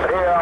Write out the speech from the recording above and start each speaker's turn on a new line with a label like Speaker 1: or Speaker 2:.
Speaker 1: Three